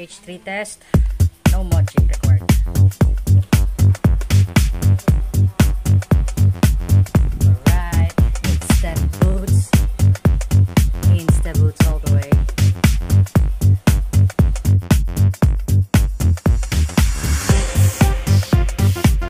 GH3 test. No mod required.